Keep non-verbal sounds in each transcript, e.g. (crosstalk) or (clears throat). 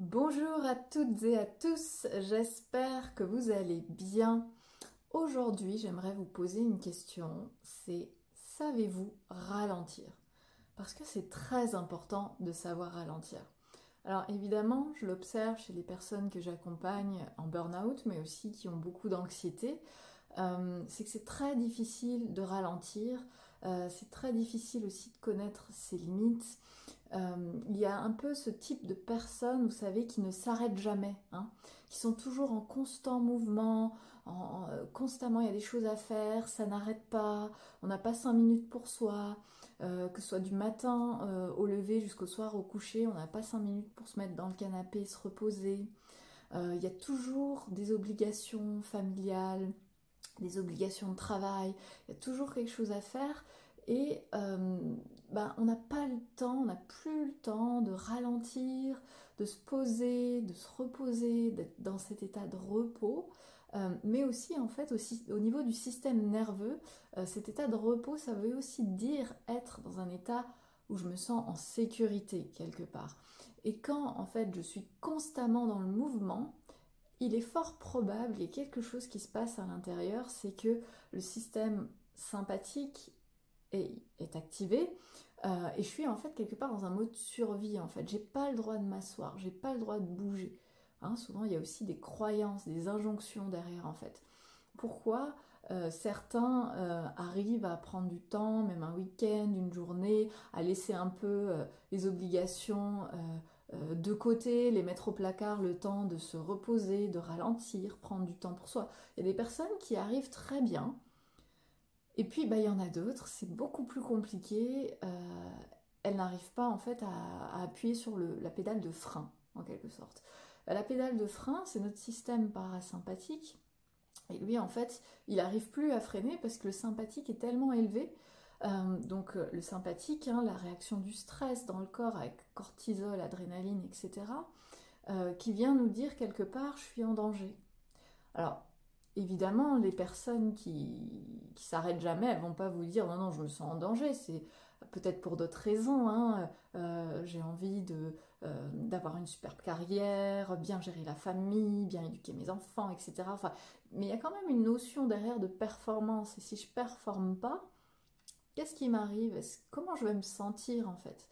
Bonjour à toutes et à tous, j'espère que vous allez bien. Aujourd'hui, j'aimerais vous poser une question, c'est savez-vous ralentir? Parce que c'est très important de savoir ralentir. Alors évidemment, je l'observe chez les personnes que j'accompagne en burn-out, mais aussi qui ont beaucoup d'anxiété, euh, c'est que c'est très difficile de ralentir, euh, c'est très difficile aussi de connaître ses limites. Euh, il y a un peu ce type de personnes, vous savez, qui ne s'arrêtent jamais, hein, qui sont toujours en constant mouvement, euh, constamment il y a des choses à faire, ça n'arrête pas, on n'a pas cinq minutes pour soi, que ce soit du matin au lever jusqu'au soir au coucher, on n'a pas cinq minutes pour se mettre dans le canapé, se reposer. il y a toujours des obligations familiales, des obligations de travail, il y a toujours quelque chose à faire et ben, on n'a pas le temps, on n'a plus le temps de ralentir, de se poser, de se reposer, d'être dans cet état de repos. Euh, mais aussi en fait aussi au niveau du système nerveux, euh, cet état de repos, ça veut aussi dire être dans un état où je me sens en sécurité quelque part. Et quand en fait je suis constamment dans le mouvement, il est fort probable, il y quelque chose qui se passe à l'intérieur, c'est que le système sympathique est, activé euh, et je suis en fait quelque part dans un mode survie en fait. J'ai pas le droit de m'asseoir, j'ai pas le droit de bouger. Hein, souvent il y a aussi des croyances, des injonctions derrière en fait. Pourquoi euh, certains euh, arrivent à prendre du temps, même un week-end, une journée, à laisser un peu les obligations de côté, les mettre au placard, le temps de se reposer, de ralentir, prendre du temps pour soi. Il y a des personnes qui arrivent très bien, et puis, bah, il y en a d'autres, c'est beaucoup plus compliqué. Euh, elles n'arrivent pas en fait à, appuyer sur la pédale de frein, en quelque sorte. Bah, la pédale de frein, c'est notre système parasympathique. Et lui, en fait, il n'arrive plus à freiner parce que le sympathique est tellement élevé. Euh, donc euh, le sympathique, hein, la réaction du stress dans le corps avec cortisol, adrénaline, etc., qui vient nous dire quelque part, je suis en danger. Alors, évidemment, les personnes qui, qui s'arrêtent jamais, elles vont pas vous dire non, non, je me sens en danger. C'est peut-être pour d'autres raisons. Hein. Euh, j'ai envie euh, d'avoir une superbe carrière, bien gérer la famille, bien éduquer mes enfants, etc. Enfin, mais il y a quand même une notion derrière de performance. Et si je performe pas, qu'est-ce qui m'arrive? Comment je vais me sentir en fait?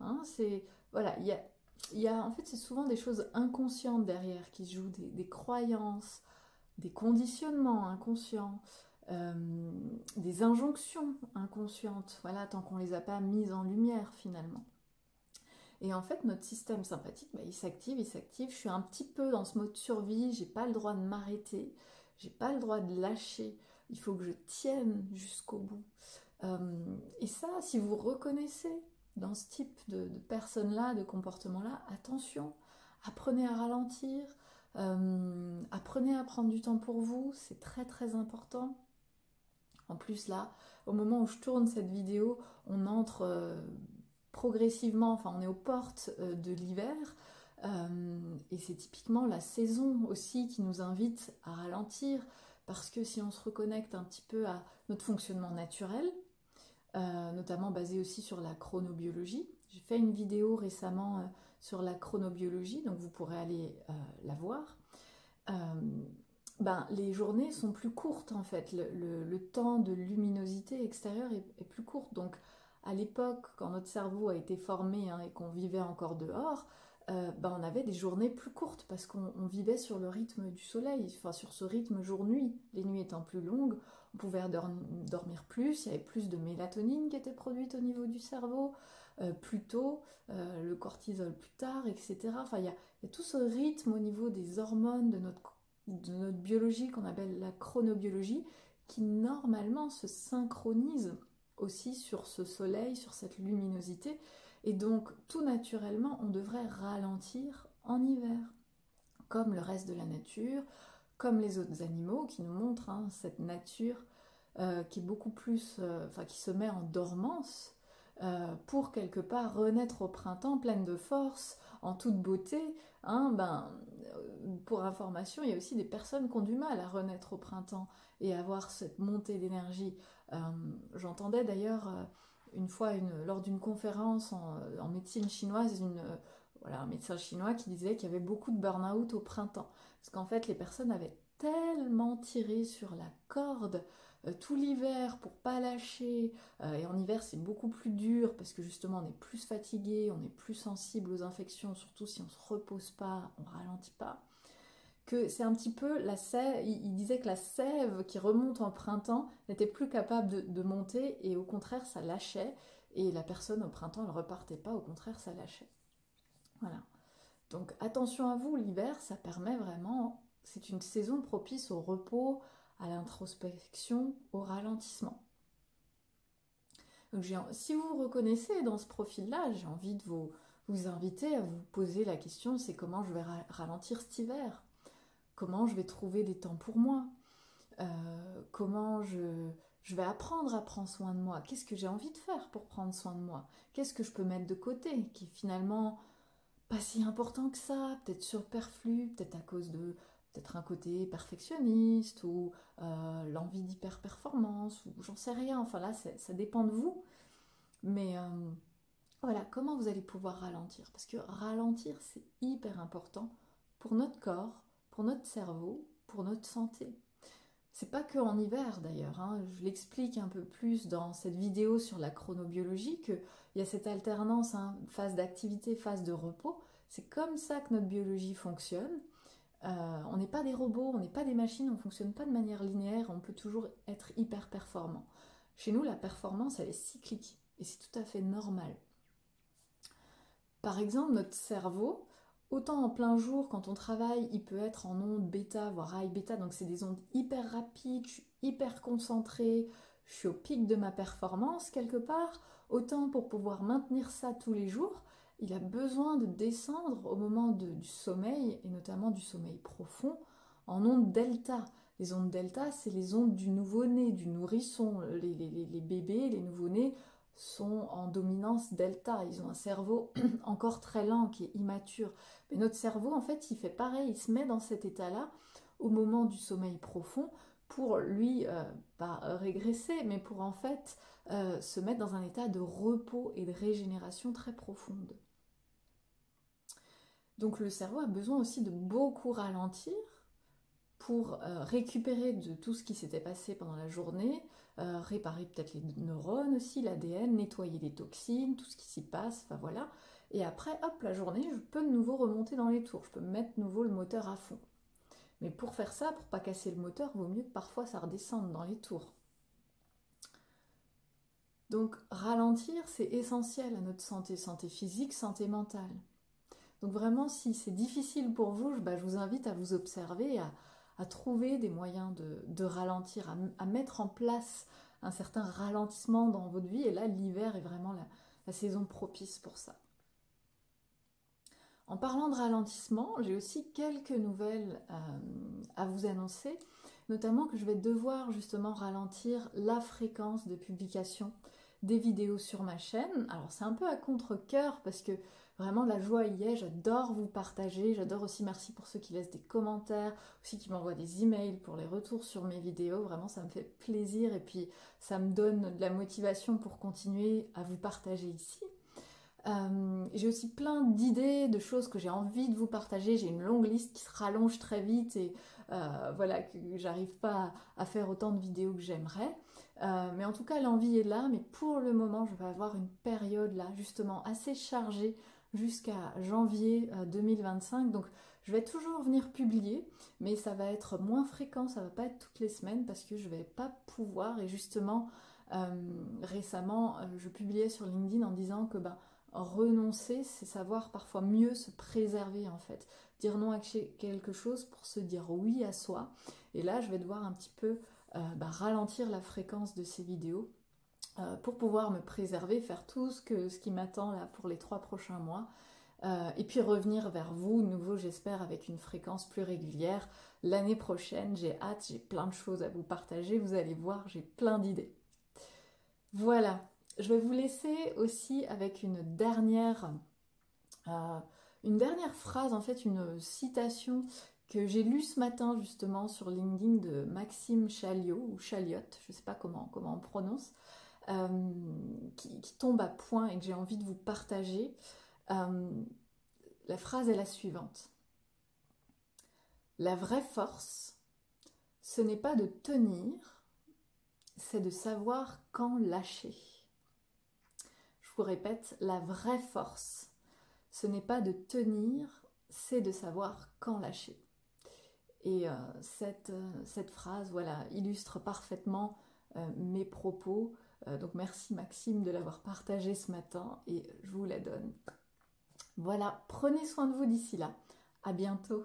Hein, C'est voilà, il y a, en fait, c'est souvent des choses inconscientes derrière qui jouent, des croyances, des conditionnements inconscients, euh, des injonctions inconscientes, voilà, tant qu'on ne les a pas mises en lumière finalement. Et en fait, notre système sympathique, bah, il s'active, il s'active. Je suis un petit peu dans ce mode survie, j'ai pas le droit de m'arrêter, j'ai pas le droit de lâcher. Il faut que je tienne jusqu'au bout. Euh, et ça, si vous reconnaissez dans ce type de, personnes-là, de comportement-là, attention, apprenez à ralentir, euh, apprenez à prendre du temps pour vous, c'est très très important. En plus là, au moment où je tourne cette vidéo, on entre euh, progressivement, enfin on est aux portes euh, de l'hiver. et c'est typiquement la saison aussi qui nous invite à ralentir parce que si on se reconnecte un petit peu à notre fonctionnement naturel, notamment basé aussi sur la chronobiologie, j'ai fait une vidéo récemment sur la chronobiologie, donc vous pourrez aller euh, la voir. Euh, ben, les journées sont plus courtes en fait, le, temps de luminosité extérieure est, plus court. Donc à l'époque, quand notre cerveau a été formé hein, et qu'on vivait encore dehors, euh, ben, on avait des journées plus courtes parce qu'on vivait sur le rythme du soleil, enfin sur ce rythme jour-nuit. Les nuits étant plus longues, on pouvait dormir plus, il y avait plus de mélatonine qui était produite au niveau du cerveau, euh, plus tôt, le cortisol plus tard, etc. Enfin, il y, a, tout ce rythme au niveau des hormones, de notre, biologie qu'on appelle la chronobiologie, qui normalement se synchronise aussi sur ce soleil, sur cette luminosité. Et donc, tout naturellement, on devrait ralentir en hiver, comme le reste de la nature, comme les autres animaux qui nous montrent hein, cette nature euh, qui est beaucoup plus, enfin, qui se met en dormance euh, pour quelque part renaître au printemps pleine de force, en toute beauté. Hein, ben, euh, pour information, il y a aussi des personnes qui ont du mal à renaître au printemps et avoir cette montée d'énergie. Euh, j'entendais d'ailleurs une fois lors d'une conférence en, médecine chinoise un médecin chinois qui disait qu'il y avait beaucoup de burn-out au printemps. Parce qu'en fait, les personnes avaient tellement tiré sur la corde tout l'hiver pour pas lâcher. Euh, et en hiver, c'est beaucoup plus dur parce que justement, on est plus fatigué, on est plus sensible aux infections, surtout si on se repose pas, on ralentit pas. Que c'est un petit peu la sève, il, disait que la sève qui remonte en printemps n'était plus capable de, de monter et au contraire, ça lâchait. Et la personne au printemps, elle repartait pas, au contraire, ça lâchait. Voilà. Donc attention à vous, l'hiver, ça permet vraiment, c'est une saison propice au repos, à l'introspection, au ralentissement. Donc, si vous vous reconnaissez dans ce profil-là, j'ai envie de vous, vous inviter à vous poser la question, c'est comment je vais ralentir cet hiver? Comment je vais trouver des temps pour moi? Euh, Comment je, je vais apprendre à prendre soin de moi? Qu'est-ce que j'ai envie de faire pour prendre soin de moi? Qu'est-ce que je peux mettre de côté qui finalement pas si important que ça, peut-être superflu, peut-être à cause de peut-être un côté perfectionniste ou euh, l'envie d'hyper-performance ou j'en sais rien. Enfin là, ça dépend de vous. Mais euh, voilà, comment vous allez pouvoir ralentir? Parce que ralentir, c'est hyper important pour notre corps, pour notre cerveau, pour notre santé. C'est pas que en hiver d'ailleurs, hein. je l'explique un peu plus dans cette vidéo sur la chronobiologie, qu'il y a cette alternance, hein, phase d'activité, phase de repos. C'est comme ça que notre biologie fonctionne. Euh, on n'est pas des robots, on n'est pas des machines, on ne fonctionne pas de manière linéaire, on peut toujours être hyper performant. Chez nous, la performance, elle est cyclique, et c'est tout à fait normal. Par exemple, notre cerveau, Autant en plein jour, quand on travaille, il peut être en ondes bêta, voire high bêta, donc c'est des ondes hyper rapides, je suis hyper concentrée, je suis au pic de ma performance quelque part. Autant pour pouvoir maintenir ça tous les jours, il a besoin de descendre au moment du sommeil, et notamment du sommeil profond, en ondes delta. Les ondes delta, c'est les ondes du nouveau-né, du nourrisson. Les, bébés, les nouveau-nés sont en dominance delta, ils ont un cerveau (clears throat) encore très lent, qui est immature. Mais notre cerveau, en fait, il fait pareil, il se met dans cet état-là au moment du sommeil profond pour lui, euh, pas régresser, mais pour en fait euh, se mettre dans un état de repos et de régénération très profonde. Donc le cerveau a besoin aussi de beaucoup ralentir pour euh, récupérer de tout ce qui s'était passé pendant la journée, euh, réparer peut-être les neurones aussi, l'ADN, nettoyer les toxines, tout ce qui s'y passe, enfin voilà. Et après, hop, la journée, je peux de nouveau remonter dans les tours, je peux mettre de nouveau le moteur à fond. Mais pour faire ça, pour pas casser le moteur, vaut mieux que parfois ça redescende dans les tours. Donc ralentir, c'est essentiel à notre santé, santé physique, santé mentale. Donc vraiment, si c'est difficile pour vous, je, bah, vous invite à vous observer, à, à trouver des moyens de, ralentir, à, mettre en place un certain ralentissement dans votre vie. Et là, l'hiver est vraiment la, saison propice pour ça. En parlant de ralentissement, j'ai aussi quelques nouvelles euh, à vous annoncer, notamment que je vais devoir justement ralentir la fréquence de publication des vidéos sur ma chaîne. Alors c'est un peu à contre-coeur parce que Vraiment, la joie y est, j'adore vous partager, j'adore aussi merci pour ceux qui laissent des commentaires, aussi qui m'envoient des emails pour les retours sur mes vidéos, vraiment ça me fait plaisir et puis ça me donne de la motivation pour continuer à vous partager ici. Euh, j'ai aussi plein d'idées, de choses que j'ai envie de vous partager. J'ai une longue liste qui se rallonge très vite et euh, voilà que j'arrive pas à faire autant de vidéos que j'aimerais. Euh, mais en tout cas, l'envie est là. Mais pour le moment, je vais avoir une période là justement assez chargée jusqu'à janvier 2025. Euh, Donc je vais toujours venir publier, mais ça va être moins fréquent, ça va pas être toutes les semaines parce que je vais pas pouvoir. Et justement, euh, récemment, euh, je publiais sur LinkedIn en disant que ben, renoncer, c'est savoir parfois mieux se préserver en fait. Dire non à quelque chose pour se dire oui à soi. Et là, je vais devoir un petit peu ben, ralentir la fréquence de ces vidéos euh, pour pouvoir me préserver, faire tout ce, qui m'attend là pour les trois prochains mois. Euh, et puis revenir vers vous, nouveau j'espère, avec une fréquence plus régulière. L'année prochaine, j'ai hâte, j'ai plein de choses à vous partager, vous allez voir, j'ai plein d'idées. Voilà, je vais vous laisser aussi avec une dernière, euh, une dernière phrase, en fait une citation que j'ai lue ce matin justement sur LinkedIn de Maxime Chaliot, ou Chaliot, je ne sais pas comment, comment on prononce. Euh, qui, tombe à point et que j'ai envie de vous partager. Euh, la phrase est la suivante. La vraie force, ce n'est pas de tenir, c'est de savoir quand lâcher. Je vous répète, la vraie force, ce n'est pas de tenir, c'est de savoir quand lâcher. Et euh, cette, phrase voilà, illustre parfaitement mes propos. Donc merci Maxime de l'avoir partagé ce matin et je vous la donne. Voilà, prenez soin de vous d'ici là. À bientôt.